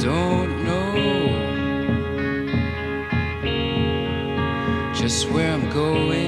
don't know just where I'm going.